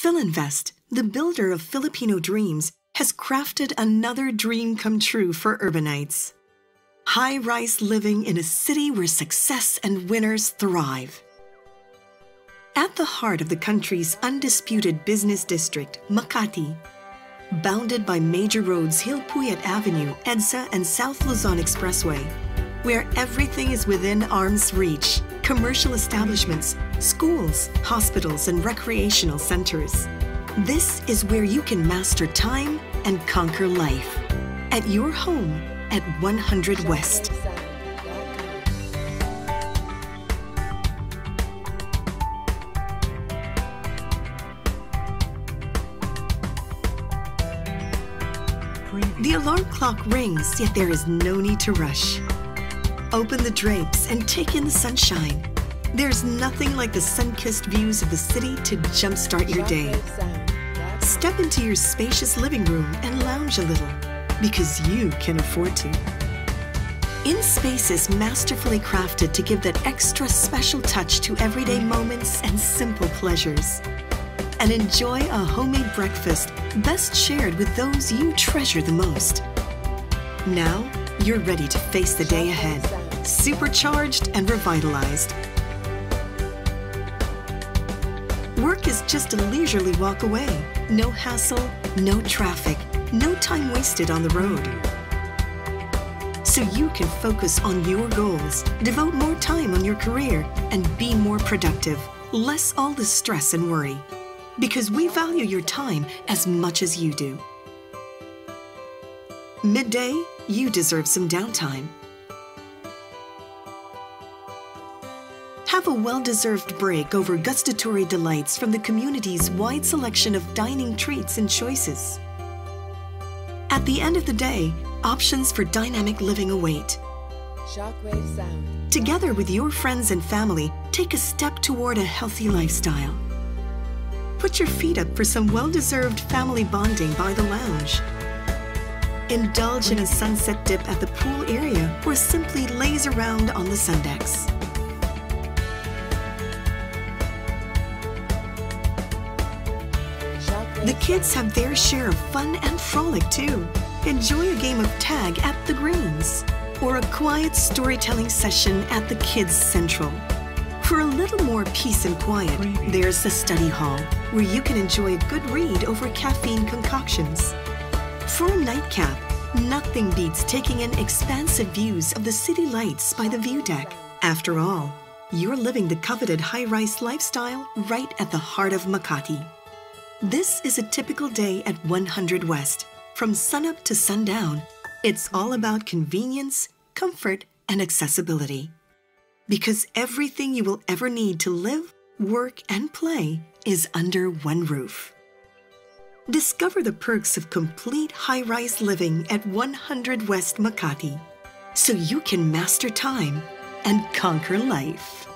Philinvest, the builder of Filipino dreams, has crafted another dream come true for urbanites. High rise living in a city where success and winners thrive. At the heart of the country's undisputed business district, Makati, bounded by major roads Gil Puyat Avenue, EDSA, and South Luzon Expressway, where everything is within arm's reach commercial establishments, schools, hospitals, and recreational centers. This is where you can master time and conquer life. At your home at 100 West. The alarm clock rings, yet there is no need to rush. Open the drapes and take in the sunshine. There's nothing like the sun-kissed views of the city to jumpstart your day. Step into your spacious living room and lounge a little, because you can afford to. InSpace is masterfully crafted to give that extra special touch to everyday moments and simple pleasures. And enjoy a homemade breakfast best shared with those you treasure the most. Now, you're ready to face the day ahead, supercharged and revitalized. Work is just a leisurely walk away. No hassle, no traffic, no time wasted on the road. So you can focus on your goals, devote more time on your career, and be more productive. Less all the stress and worry because we value your time as much as you do. Midday, you deserve some downtime. Have a well-deserved break over gustatory delights from the community's wide selection of dining treats and choices. At the end of the day, options for dynamic living await. Shockwave Sound. Together with your friends and family, take a step toward a healthy lifestyle. Put your feet up for some well-deserved family bonding by the lounge. Indulge in a sunset dip at the pool area or simply laze around on the sun decks. The kids have their share of fun and frolic too. Enjoy a game of tag at the greens or a quiet storytelling session at the Kids Central. For a little more peace and quiet, there's the study hall, where you can enjoy a good read over caffeine concoctions. For a nightcap, nothing beats taking in expansive views of the city lights by the view deck. After all, you're living the coveted high-rise lifestyle right at the heart of Makati. This is a typical day at 100 West. From sunup to sundown, it's all about convenience, comfort, and accessibility. Because everything you will ever need to live, work, and play is under one roof. Discover the perks of complete high rise living at 100 West Makati so you can master time and conquer life.